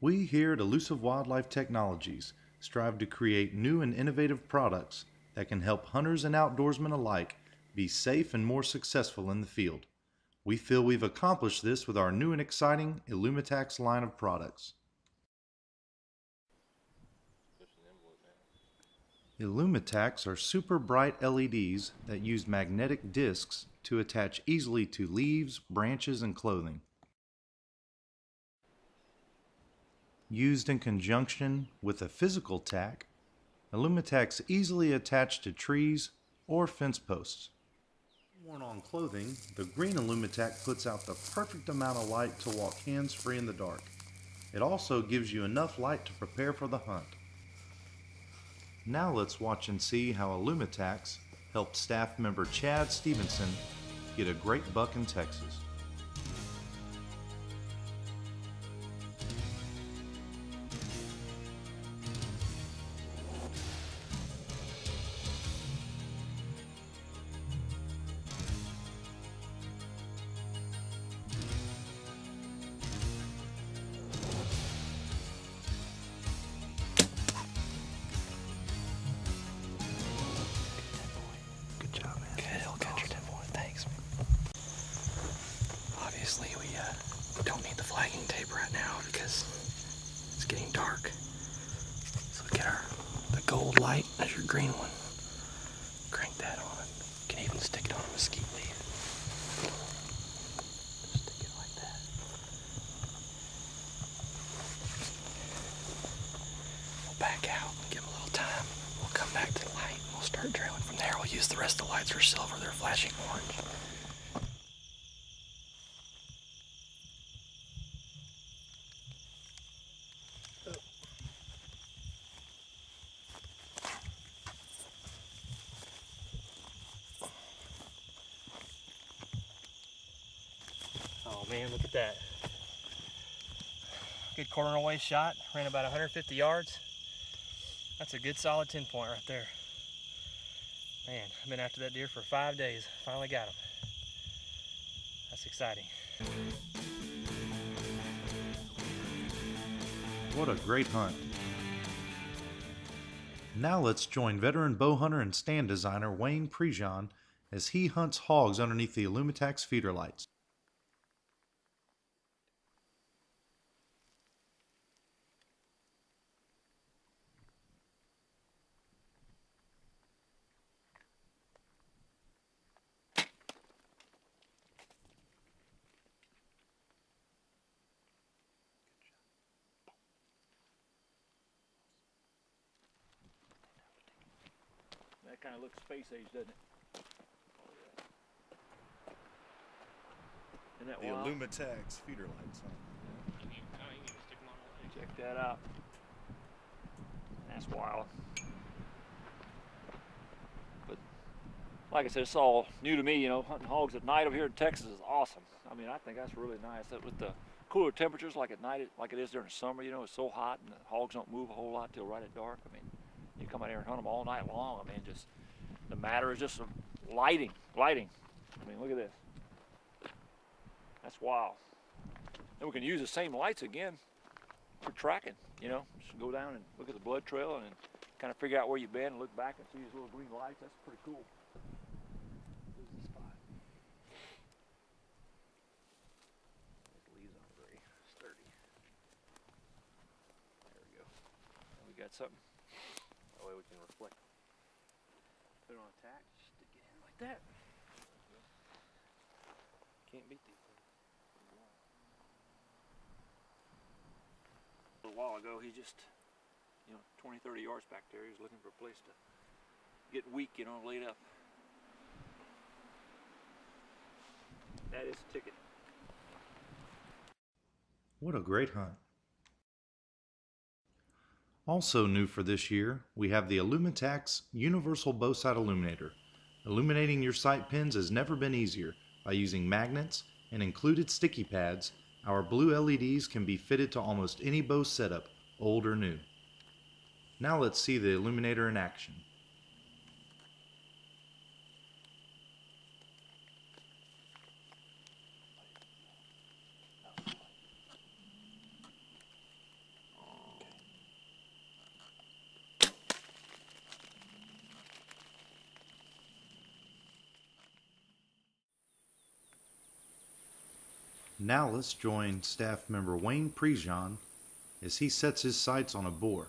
We here at Elusive Wildlife Technologies strive to create new and innovative products that can help hunters and outdoorsmen alike be safe and more successful in the field. We feel we've accomplished this with our new and exciting Illumitacks line of products. Illumitacks are super bright LEDs that use magnetic discs to attach easily to leaves, branches, and clothing. Used in conjunction with a physical tack, Illumitacks easily attach to trees or fence posts. Worn on clothing, the green Illumitack puts out the perfect amount of light to walk hands-free in the dark. It also gives you enough light to prepare for the hunt. Now let's watch and see how Illumitacks helped staff member Chad Stevenson get a great buck in Texas. Obviously, we uh, don't need the flagging tape right now because it's getting dark. So get our the gold light. That's your green one. Crank that on. You can even stick it on a mesquite leaf. Stick it like that. Back out and give 'em a little time. We'll come back to the light. We'll start trailing from there. We'll use the rest of the lights for silver. They're flashing orange. Man, look at that. Good corner away shot. Ran about 150 yards. That's a good solid 10 point right there. Man, I've been after that deer for five days. Finally got him. That's exciting. What a great hunt. Now let's join veteran bow hunter and stand designer Wayne Prejean as he hunts hogs underneath the Illumitacks feeder lights. That kind of looks space age, doesn't it? Isn't that The wild? Illumitacks feeder lights. Huh? Check that out. That's wild. But like I said, it's all new to me. You know, hunting hogs at night over here in Texas is awesome. I mean, I think that's really nice. That with the cooler temperatures, like at night, like it is during the summer. You know, it's so hot and the hogs don't move a whole lot till right at dark. I mean, you come out here and hunt them all night long. I mean, just the matter is just lighting, lighting. I mean, look at this. That's wild. And we can use the same lights again for tracking. You know, just go down and look at the blood trail and kind of figure out where you've been and look back and see these little green lights. That's pretty cool. Got something. Way we can reflect. Put it on a tack, stick it in like that. Can't beat these things. A little while ago, he just, you know, 20, 30 yards back there, he was looking for a place to get weak, you know, laid up. That is a ticket. What a great hunt. Also new for this year, we have the Illumitacks Universal Bow Sight Illuminator. Illuminating your sight pins has never been easier. By using magnets and included sticky pads, our blue LEDs can be fitted to almost any bow setup, old or new. Now let's see the illuminator in action. Now let's join staff member Wayne Prejean as he sets his sights on a boar.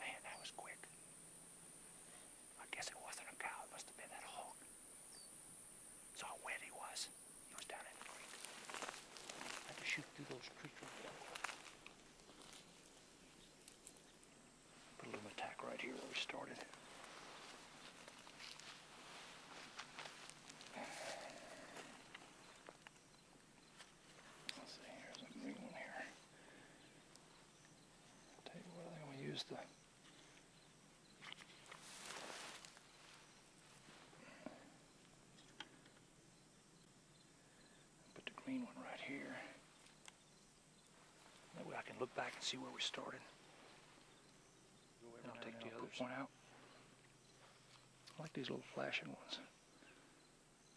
Man, that was quick. I guess it wasn't a cow. It must have been that hog. Saw how wet he was. He was down in the creek. Had to shoot through those tree trunks. Put a little attack right here where we started. Let's see, here's a one here. I use the Put the green one right here. That way I can look back and see where we started. And I'll take the other one out. I like these little flashing ones.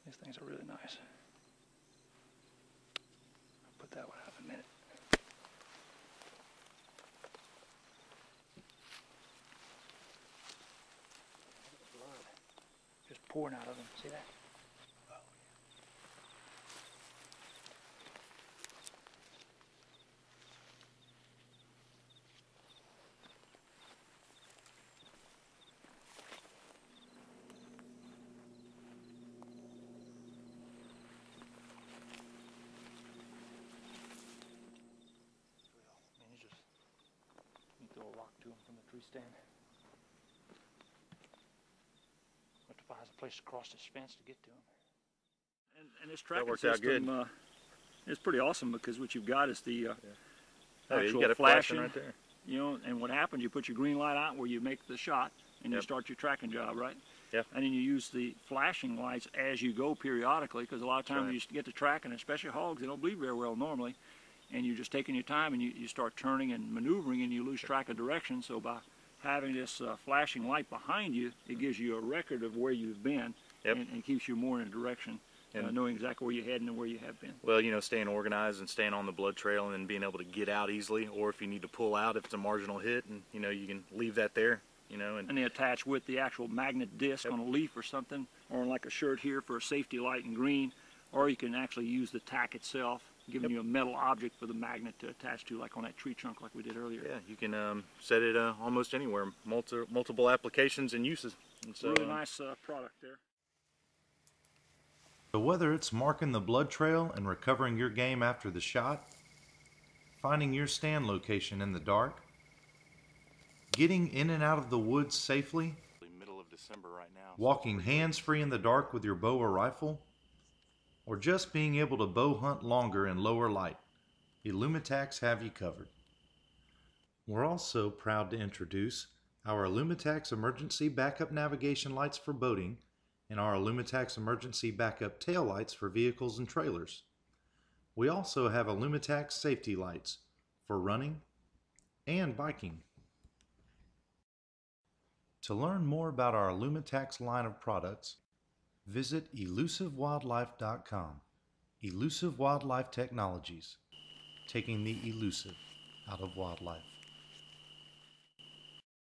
These things are really nice. I'll put that one out in a minute. just pouring out of them. See that? I mean, you just you throw a rock to him from the tree stand. Have to find a place to cross this fence to get to him. And, and this tracking worked out system uh, is pretty awesome because what you've got is the uh, Oh, you actual got flashing, flashing right there. you know, and what happens, you put your green light out where you make the shot and you start your tracking job, right? Yep. And then you use the flashing lights as you go periodically because a lot of times right. you get to tracking, especially hogs, they don't bleed very well normally. And you're just taking your time and you, you start turning and maneuvering and you lose track of direction. So by having this uh, flashing light behind you, it gives you a record of where you've been Yep. and, and keeps you more in a direction, uh, And- knowing exactly where you're heading and where you have been. Well, you know, staying organized and staying on the blood trail and then being able to get out easily, or if you need to pull out if it's a marginal hit, and you know, you can leave that there, you know, and and they attach with the actual magnet disc Yep. on a leaf or something, or like a shirt here for a safety light in green, or you can actually use the tack itself, giving Yep. you a metal object for the magnet to attach to, like on that tree trunk, like we did earlier. yeah, you can um, set it uh, almost anywhere, multi- multiple applications and uses. And so, really um, nice uh, product there. So, whether it's marking the blood trail and recovering your game after the shot, finding your stand location in the dark, getting in and out of the woods safely, middle of December right now. walking hands free in the dark with your bow or rifle, or just being able to bow hunt longer in lower light, Illumitacks have you covered. We're also proud to introduce our Illumitacks emergency backup navigation lights for boating and our Illumitacks emergency backup tail lights for vehicles and trailers. We also have Illumitacks safety lights for running and biking. To learn more about our Illumitacks line of products, visit elusivewildlife.com. Elusive Wildlife Technologies, taking the elusive out of wildlife.